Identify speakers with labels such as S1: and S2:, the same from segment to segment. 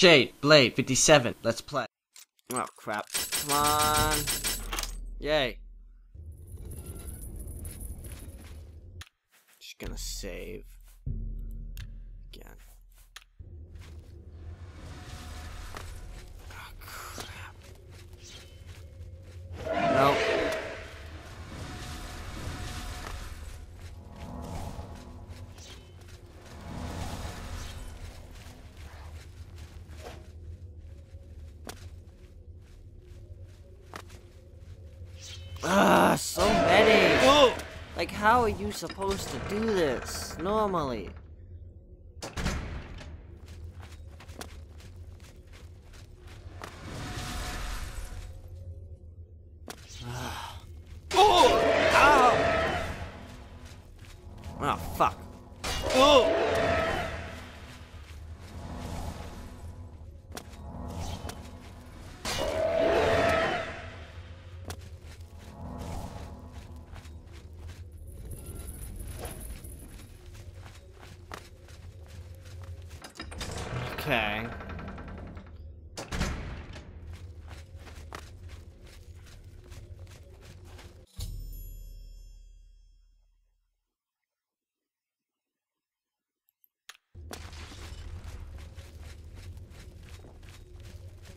S1: Shade, Blade, 57. Let's play. Oh, crap. Come on. Yay. Just gonna save. Like, how are you supposed to do this normally?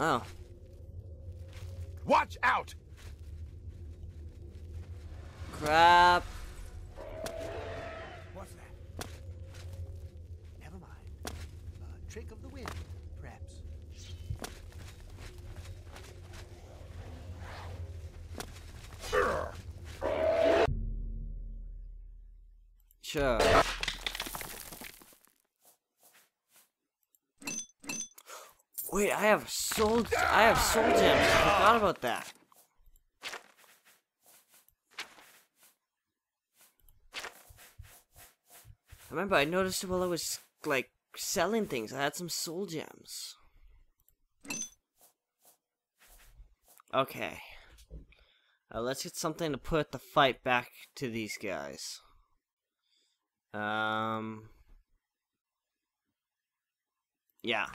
S1: Oh.
S2: Watch out!
S1: Crap.
S2: What's that? Never mind. A trick of the wind, perhaps.
S1: Sure. Wait, I have soul. I have soul gems. I forgot about that. I remember I noticed while I was like selling things. I had some soul gems. Okay. Uh, let's get something to put the fight back to these guys. Um. Yeah.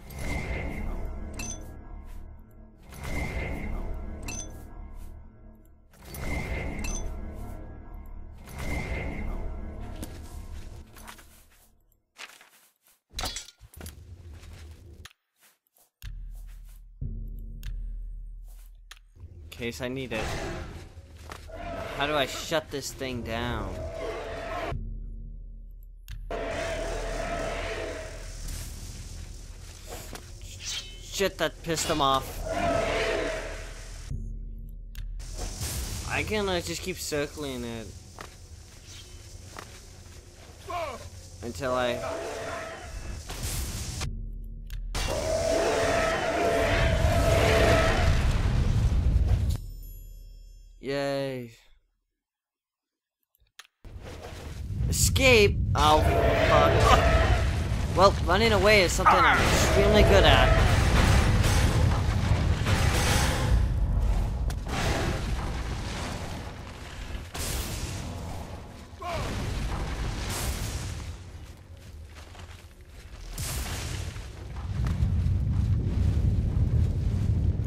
S1: Case I need it. How do I shut this thing down? Shit, that pissed him off. I can uh, just keep circling it. Until I... Oh, fuck. Well, running away is something I'm extremely good at.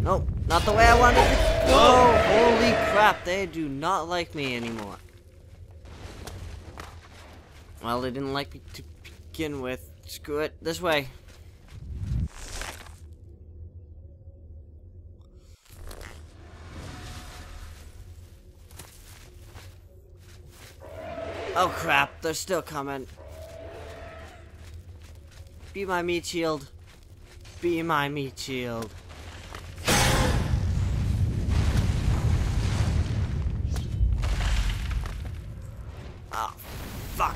S1: Nope, not the way I wanted it. Oh, holy crap, they do not like me anymore. Well, they didn't like me to begin with. Screw it, this way. Oh crap, they're still coming. Be my meat shield. Be my meat shield. Oh, fuck.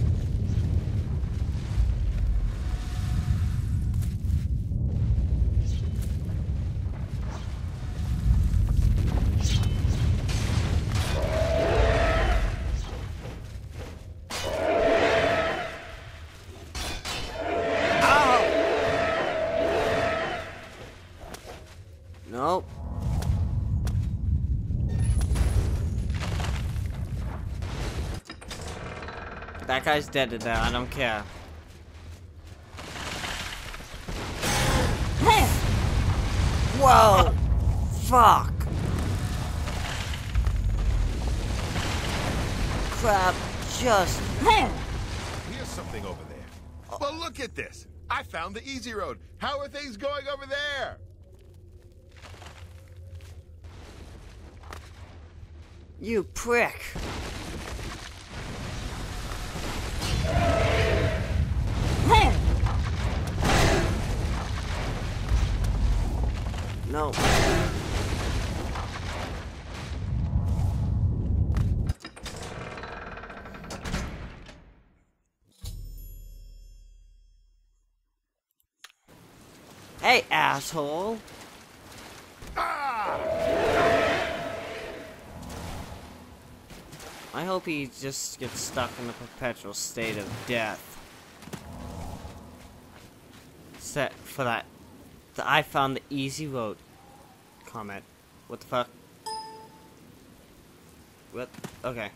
S1: That guy's dead now. I don't care. Whoa! Fuck! Crap, just.
S3: Here's something over there. Well, look at this. I found the easy road. How are things going over there?
S1: You prick! No. Hey, asshole! I hope he just gets stuck in a perpetual state of death. Set for that. The I found the easy road comment. What the fuck? What? Okay.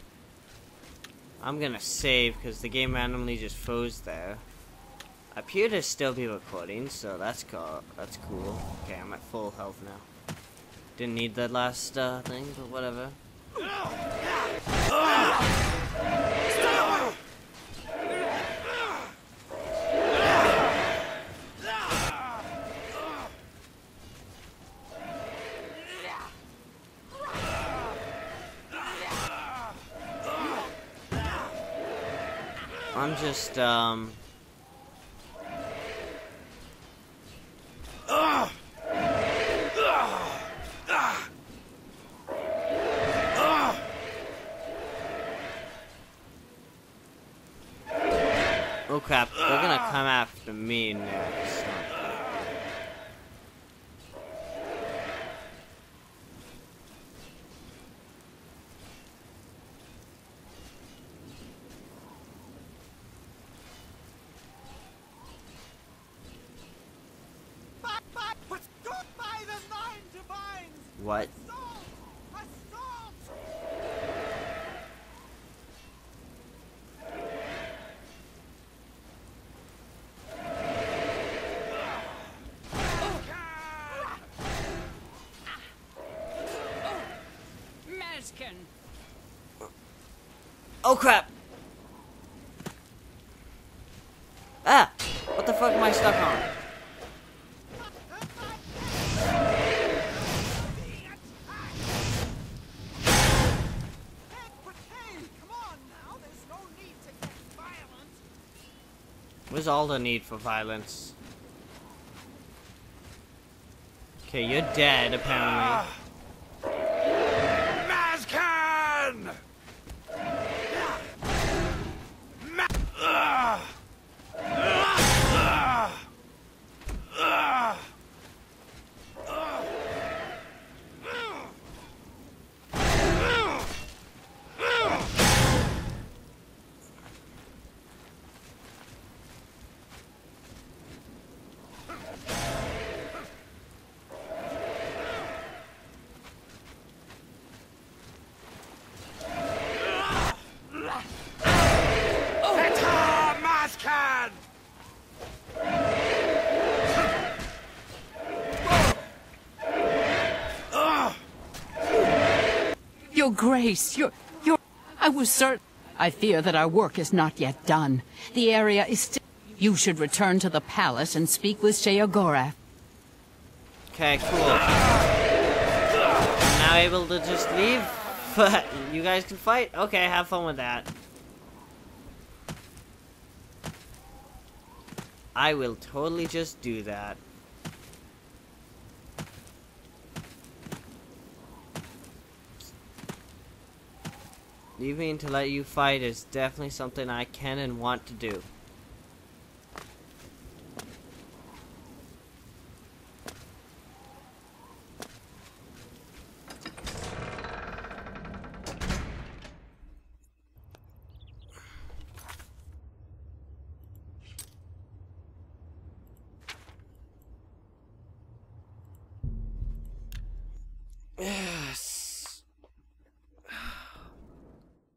S1: I'm gonna save because the game randomly just froze there. I appear to still be recording, so that's cool. That's cool. Okay, I'm at full health now. Didn't need that last uh, thing, but whatever. I'm just, um... Oh crap, they're gonna come after me next.
S2: By, by, assault by the nine divines!
S1: What?
S2: Assault! Assault!
S4: Mazken!
S1: Oh crap! Ah! What the fuck am I stuck on? All the need for violence? Okay, you're dead, apparently.
S4: Grace, you're... you're... I was certain... I fear that our work is not yet done. The area is still... You should return to the palace and speak with Sheogorath.
S1: Okay, cool. Now able to just leave? But you guys can fight? Okay, have fun with that. I will totally just do that. Leaving to let you fight is definitely something I can and want to do.